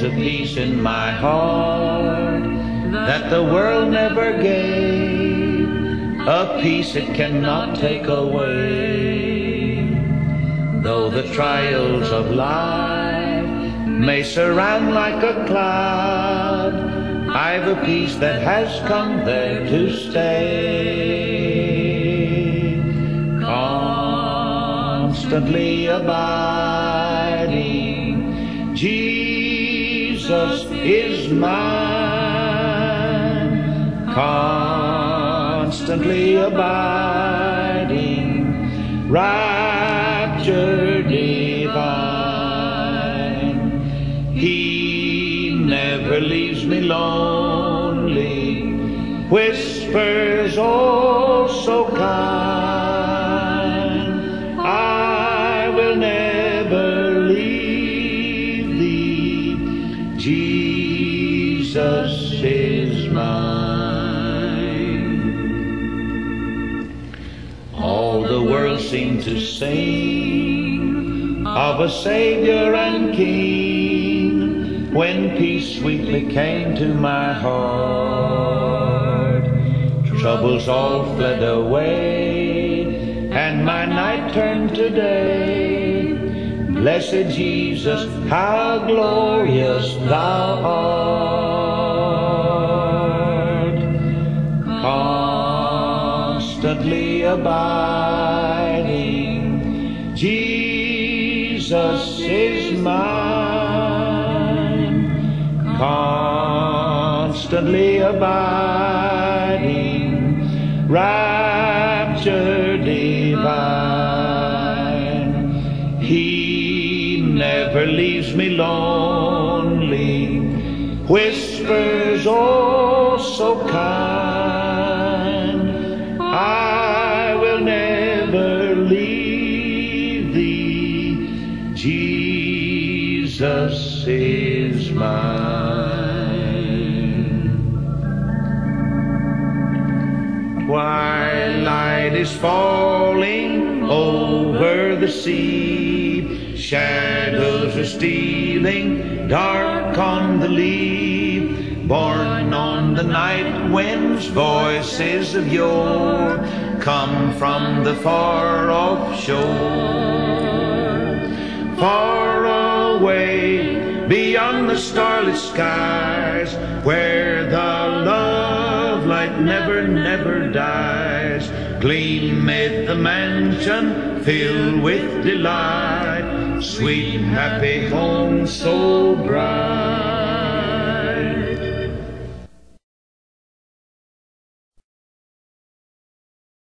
peace in my heart that the world never gave, a peace it cannot take away. Though the trials of life may surround like a cloud, I've a peace that has come there to stay. Constantly abiding, Jesus is mine. Constantly abiding, rapture divine. He never leaves me lonely, whispers oh so kind. Is mine. All the world seemed to sing of a Savior and King when peace sweetly came to my heart. Troubles all fled away, and my night turned to day. Blessed Jesus, how glorious thou art. Constantly abiding, Jesus is mine. Constantly abiding, rapture divine. He never leaves me lonely, whispers oh so kind. Jesus is mine. Twilight is falling over the sea, shadows are stealing dark on the lea, borne on the night wind's voices of yore come from the far off shore. Far away beyond the starlit skies, where the love light never, never dies, gleameth the mansion filled with delight, sweet, happy home so bright.